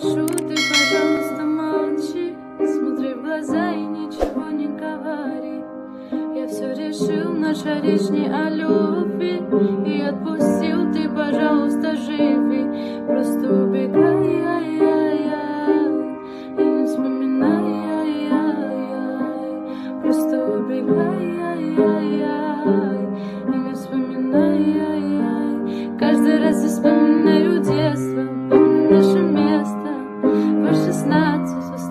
прошу, ты, пожалуйста, молчи. Смотри в глаза и ничего не говори. Я все решил, наша речь не о любви. И отпустил, ты, пожалуйста, живи. Просто убегай, ай, ай, ай И не вспоминай, ай, ай, ай Просто убегай, ай, ай, ай И не вспоминай, ай, ай Каждый раз я вспоминаю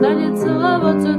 Устали целоваться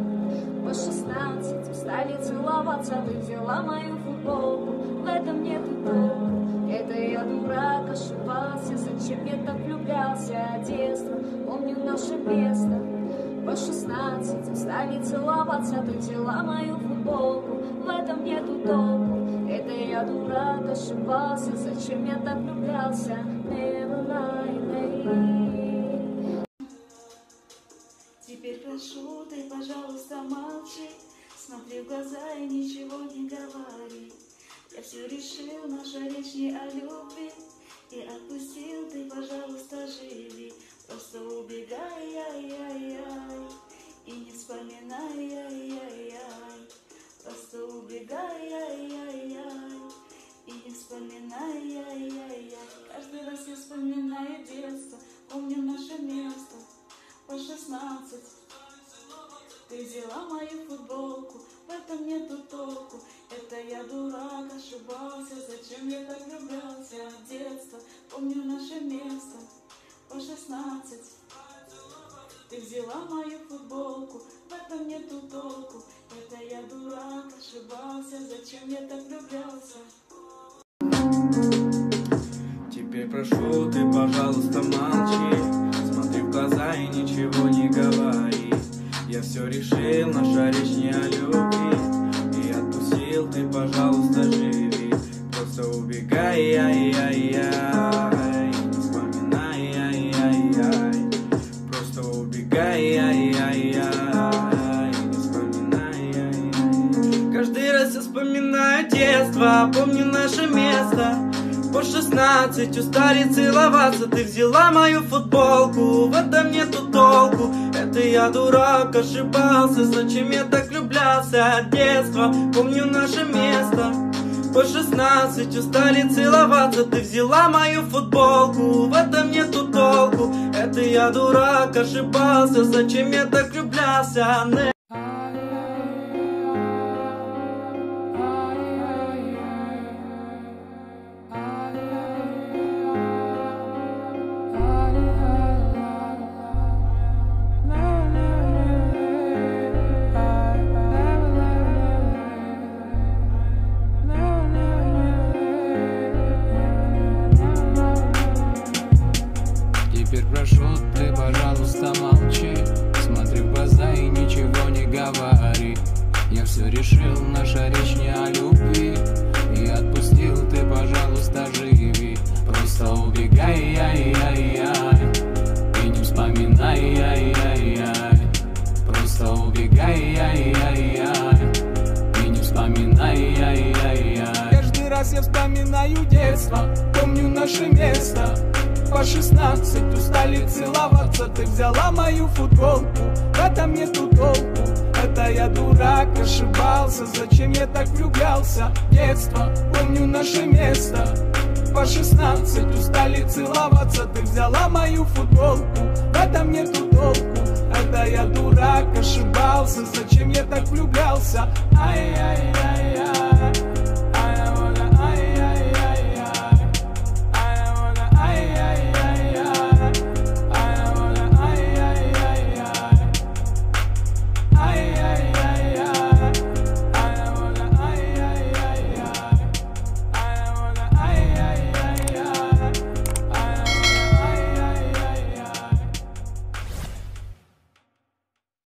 по шестнадцать устали целоваться Ты взяла мою футболку, в этом нету толку Это я дурак, ошибался. Зачем я так влюблялся? Детство, помню наше место. По шестнадцать устали целоваться Ты взяла мою футболку, в этом нету толку Это я дурак, ошибался. Зачем я так влюблялся? Never Смотри в глаза и ничего не говори. Я все решил, наша речь не о любви И отпустил, ты, пожалуйста, живи. Просто убегай, ай-яй-яй И не вспоминай, ай-яй-яй. Просто убегай, ай-яй-яй И не вспоминай, ай-яй-яй. Каждый раз я вспоминаю детство Помню наше место по шестнадцать. Ты взяла мою футболку, в этом нету толку. Это я дурак, ошибался, зачем я так влюблялся в детство. Помню наше место по шестнадцать. Ты взяла мою футболку, в этом нету толку. Это я дурак, ошибался, зачем я так влюблялся. Теперь прошу, все решил, наша речь не о любви. И отпустил, ты, пожалуйста, живи. Просто убегай, ай-яй-яй Не вспоминай, ай-яй-яй. Просто убегай, ай-яй-яй Не вспоминай, ай-яй Каждый раз я вспоминаю детство Помню наше место. По шестнадцать устали целоваться Ты взяла мою футболку, я дурак, ошибался Зачем я так влюблялся? От детства Помню наше место. По шестнадцать устали целоваться Ты взяла мою футболку, в этом нету толку. Это я дурак, ошибался Зачем я так влюблялся? Не- Теперь прошу, ты, пожалуйста, молчи. Смотри в глаза и ничего не говори. Я все решил, наша речь не о любви. И отпустил, ты, пожалуйста, живи. Просто убегай, ай-яй-яй И не вспоминай, ай-яй-яй Просто убегай, ай-яй-яй И не вспоминай, ай-яй-яй Каждый раз я вспоминаю детство Помню наше место По шестнадцать устали целоваться. Ты взяла мою футболку В этом нету толку. Это я дурак, ошибался. Зачем я так влюблялся? Детство, помню наше место. По шестнадцать устали целоваться. Ты взяла мою футболку В этом нету толку. Это я дурак, ошибался. Зачем я так влюблялся? Ай-яй-яй-яй